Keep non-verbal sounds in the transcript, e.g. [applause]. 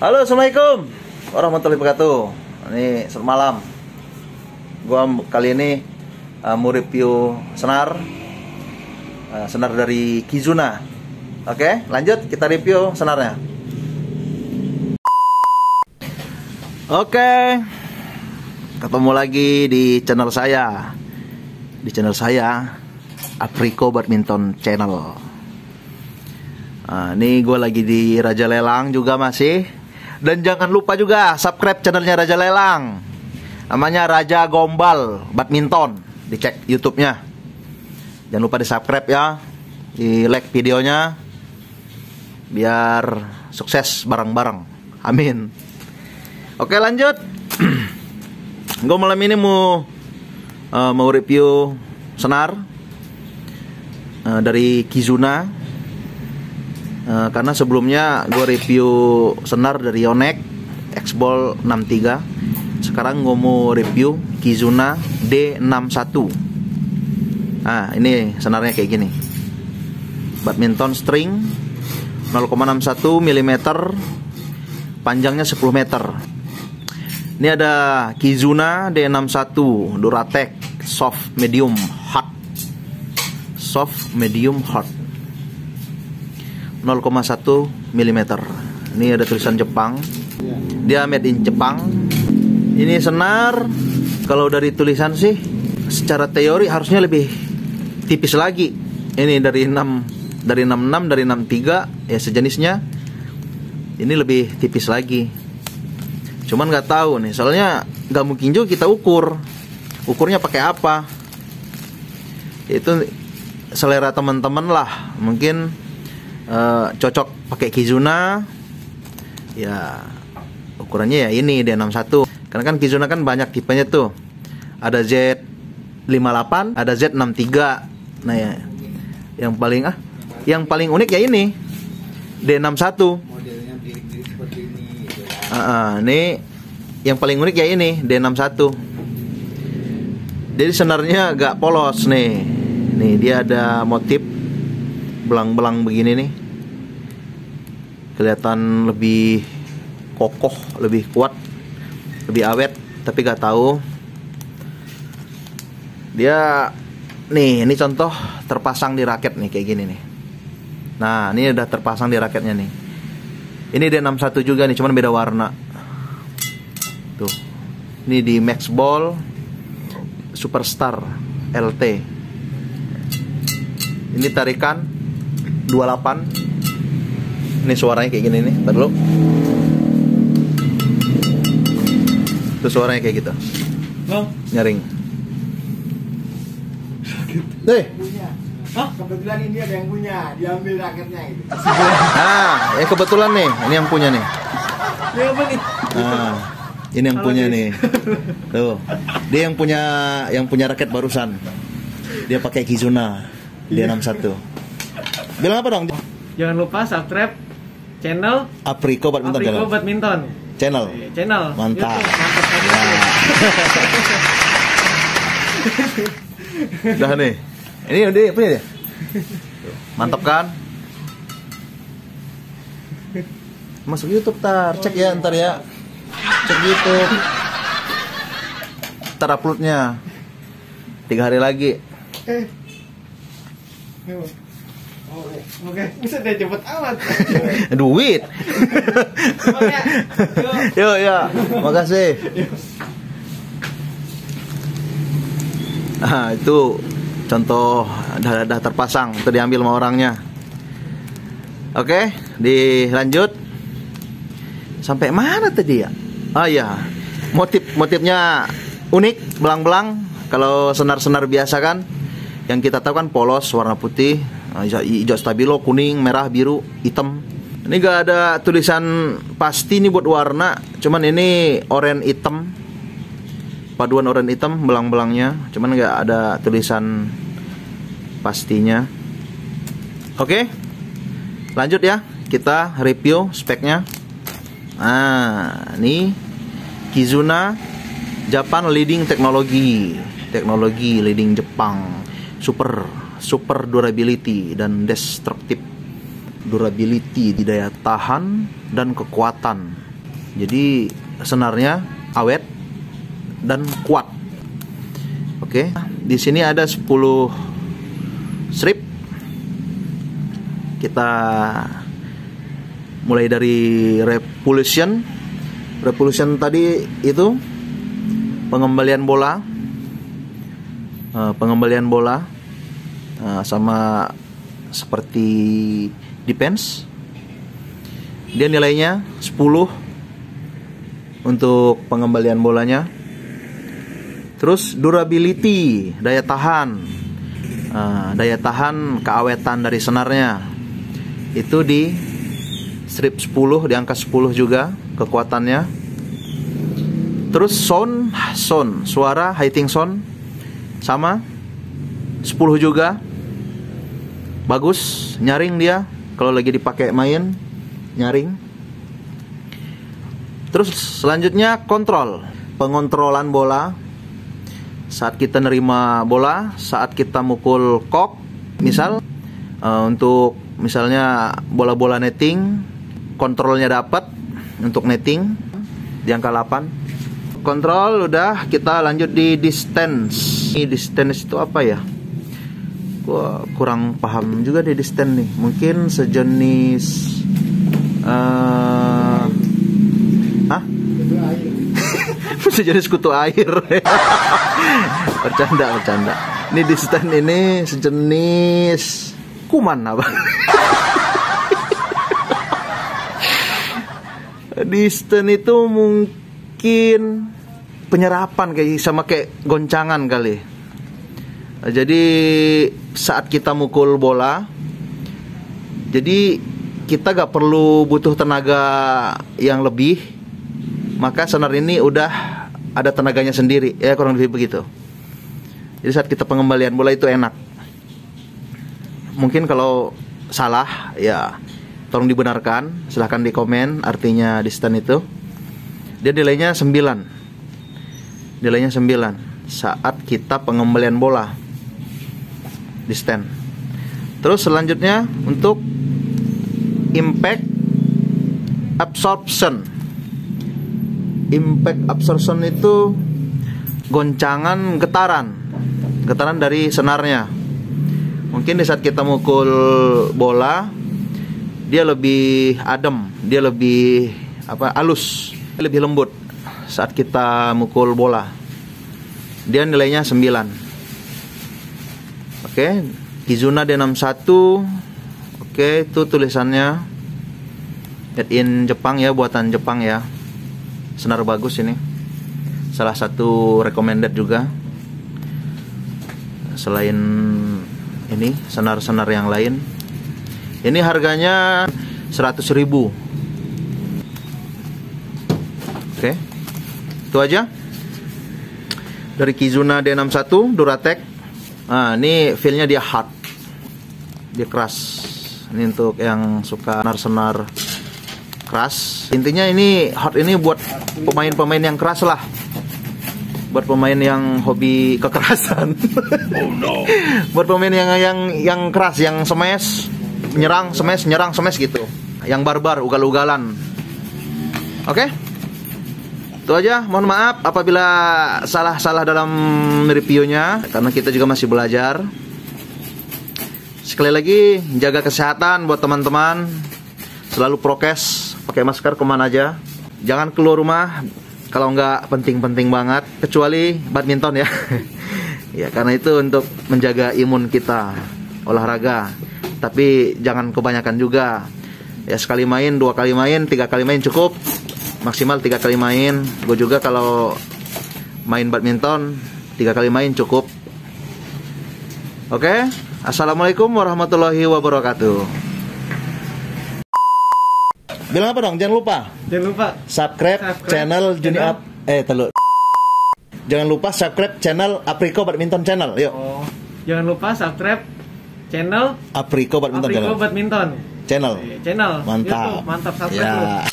Halo, assalamualaikum warahmatullahi wabarakatuh. Ini selamat malam. Gua kali ini uh, mau review senar, uh, senar dari Kizuna. Oke, lanjut kita review senarnya. Oke, ketemu lagi di channel saya. Di channel saya, Apriko Badminton Channel. Nah, ini gue lagi di Raja Lelang juga masih. Dan jangan lupa juga subscribe channelnya Raja Lelang. Namanya Raja Gombal Badminton. Dicek YouTube-nya. Jangan lupa di subscribe ya. Di like videonya. Biar sukses bareng-bareng. Amin. Oke lanjut. [clears throat] gue malam ini mau eh, mau review senar eh, dari Kizuna. Eh, karena sebelumnya gue review senar dari Yonex X-Ball 63 sekarang gue mau review Kizuna D61 nah ini senarnya kayak gini. Badminton string 0,61 mm panjangnya 10 meter. Ini ada Kizuna D61 Duratec soft medium hard. Soft medium hard 0,1 mm. Ini ada tulisan Jepang. Dia made in Jepang. Ini senar kalau dari tulisan sih secara teori harusnya lebih tipis lagi. Ini dari 6 dari 66 dari 63 ya sejenisnya. Ini lebih tipis lagi. Cuman nggak tahu nih, soalnya nggak mungkin juga kita ukur. Ukurnya pakai apa? Itu selera teman-teman lah. Mungkin eh, cocok pakai Kizuna. Ya ukurannya ya ini D61 karena kan Kizuna kan banyak tipenya tuh. Ada Z58 ada Z63 nah ya yang paling ah yang paling unik ya ini D61 modelnya mirip-mirip seperti ini gitu ya. Ini yang paling unik ya ini D61 jadi senarnya agak polos nih. Nih dia ada motif belang-belang begini nih kelihatan lebih kokoh lebih kuat lebih awet tapi gak tahu. Dia nih ini contoh terpasang di raket nih kayak gini nih. Nah ini udah terpasang di raketnya nih. Ini D61 juga nih cuman beda warna. Tuh. Ini di Max Ball Superstar LT ini tarikan 28 ini suaranya kayak gini nih dulu itu suaranya kayak gitu nyaring Deh, punya kebetulan ini ada yang punya diambil raketnya gitu nah, ya kebetulan nih, ini yang punya nih. Ini apa nih? Nah, ini yang punya nih. Tuh, dia yang punya yang punya raket barusan. Dia pakai Kizuna, dia 61. Bilang apa dong? Jangan lupa subscribe channel Apriko Badminton Apriko Channel. Badminton. Channel. Eh, Channel. Mantap. YouTube. Mantap sekali. Ya. [laughs] Udah nih. Ini dia punya dia. Mantap kan? Masuk YouTube tar, cek ya ntar ya. Cek YouTube. Ntar uploadnya tiga hari lagi. Oke, oke. Bisa deh cepet amat. [laughs] Duit. Yuk. ya, makasih. Nah, itu contoh dah, dah terpasang, itu diambil sama orangnya. Oke, dilanjut. Sampai mana tadi ya? Ah ya, motif motifnya unik, belang-belang. Kalau senar-senar biasa kan, yang kita tahu kan polos, warna putih, hijau, hijau stabilo, kuning, merah, biru, hitam. Ini gak ada tulisan pasti nih buat warna, cuman ini oranye hitam, paduan oranye hitam belang-belangnya, cuman nggak ada tulisan pastinya. Oke, lanjut ya, kita review speknya. Nah, ini Kizuna Japan Leading Technology, teknologi leading Jepang, super super durability dan destructive durability di daya tahan dan kekuatan Jadi senarnya awet dan kuat. Oke, di sini ada 10 strip. Kita mulai dari repulsion. Repulsion tadi itu pengembalian bola. Eh, pengembalian bola eh, sama seperti defense. Dia nilainya 10 untuk pengembalian bolanya. Terus durability, daya tahan. Eh, daya tahan keawetan dari senarnya. Itu di strip 10 di angka 10 juga kekuatannya. Terus sound, sound, suara high sound sama 10 juga bagus nyaring dia. Kalau lagi dipakai main nyaring. Terus selanjutnya kontrol pengontrolan bola. Saat kita nerima bola saat kita mukul kok misal uh, untuk misalnya bola-bola netting kontrolnya dapat untuk netting di angka 8 kontrol udah kita lanjut di distance. Ini distance itu apa ya gua kurang paham juga di distance nih. Mungkin sejenis uh, [laughs] sejenis kutu air. [laughs] Bercanda bercanda. Ini distance ini sejenis kuman apa? [laughs] Distance itu mungkin penyerapan kayak sama kayak goncangan kali. Jadi saat kita mukul bola jadi kita gak perlu butuh tenaga yang lebih maka senar ini udah ada tenaganya sendiri ya kurang lebih begitu. Jadi saat kita pengembalian bola itu enak. Mungkin kalau salah ya tolong dibenarkan silahkan di komen artinya distan itu. Dia nilainya 9 nilainya 9 saat kita pengembalian bola di terus selanjutnya untuk impact absorption. Impact absorption itu goncangan getaran getaran dari senarnya. Mungkin di saat kita mukul bola dia lebih adem dia lebih apa halus lebih lembut saat kita mukul bola. Dia nilainya 9 oke Kizuna D61 oke itu tulisannya. Made in Jepang ya buatan Jepang ya. Senar bagus ini. Salah satu recommended juga. Selain ini senar-senar yang lain. Ini harganya 100.000 ribu. Oke Itu aja. Dari Kizuna D61 Duratec Nah ini feelnya dia hard Dia keras Ini untuk yang suka senar-senar Keras Intinya ini hard ini buat pemain-pemain yang keras lah buat pemain yang hobi kekerasan. Oh no. [laughs] buat pemain yang yang yang keras, yang smash, nyerang, smash, nyerang, smash gitu. Yang barbar, ugal-ugalan. Oke? Itu aja. Mohon maaf apabila salah-salah dalam reviewnya karena kita juga masih belajar. Sekali lagi jaga kesehatan buat teman-teman. Selalu prokes, pakai masker ke mana aja. Jangan keluar rumah kalau nggak penting-penting banget kecuali badminton ya [laughs] ya karena itu untuk menjaga imun kita olahraga tapi jangan kebanyakan juga ya sekali main dua kali main tiga kali main cukup maksimal tiga kali main. Gue juga kalau main badminton tiga kali main cukup. Oke? Assalamualaikum warahmatullahi wabarakatuh. Bilang apa dong? Jangan lupa. Jangan lupa. Subscribe, Subscribe channel Juni. Up eh telu jangan lupa subscribe channel Apriko Badminton Channel. Yuk. Oh, jangan lupa subscribe channel Apriko Badminton Apriko Channel. Badminton. Channel. Channel. Mantap. YouTube, mantap subscribe ya.